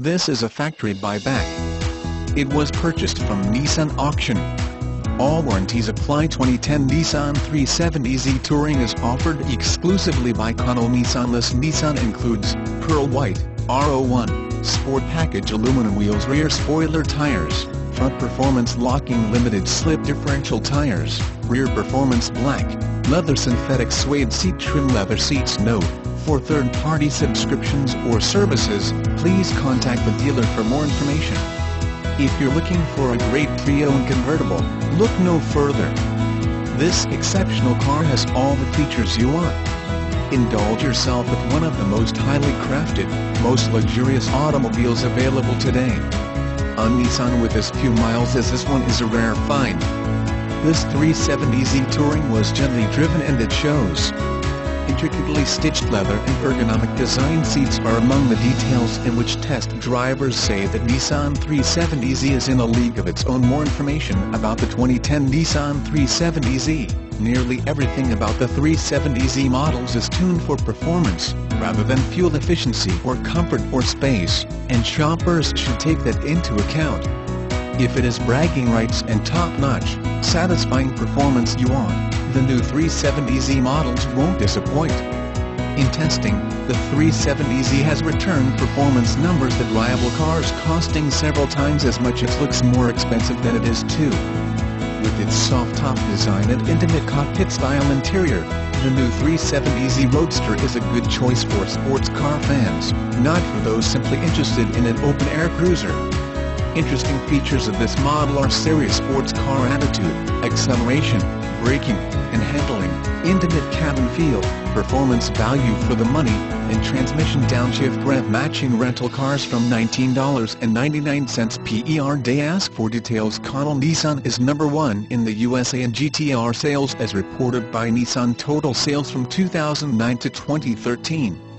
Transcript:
This is a factory buyback. It was purchased from Nissan Auction. All warranties apply 2010 Nissan 370Z Touring is offered exclusively by Connell Nissan This Nissan includes, Pearl White, R01, Sport Package aluminum wheels rear spoiler tires, front performance locking limited slip differential tires, rear performance black, leather synthetic suede seat trim leather seats note. For third-party subscriptions or services, please contact the dealer for more information. If you're looking for a great pre-owned convertible, look no further. This exceptional car has all the features you want. Indulge yourself with one of the most highly crafted, most luxurious automobiles available today. A Nissan with as few miles as this one is a rare find. This 370Z Touring was gently driven and it shows. Intricately stitched leather and ergonomic design seats are among the details in which test drivers say that Nissan 370Z is in a league of its own. More information about the 2010 Nissan 370Z. Nearly everything about the 370Z models is tuned for performance, rather than fuel efficiency or comfort or space, and shoppers should take that into account. If it is bragging rights and top-notch, satisfying performance you want, the new 370Z models won't disappoint. In testing, the 370Z has returned performance numbers that rival cars costing several times as much as looks more expensive than it is too. With its soft-top design and intimate cockpit-style interior, the new 370Z Roadster is a good choice for sports car fans, not for those simply interested in an open-air cruiser. Interesting features of this model are serious sports car attitude, acceleration, braking, and handling, intimate cabin feel, performance value for the money, and transmission downshift rev matching rental cars from $19.99 per day ask for details Connell Nissan is number one in the USA and GTR sales as reported by Nissan total sales from 2009 to 2013.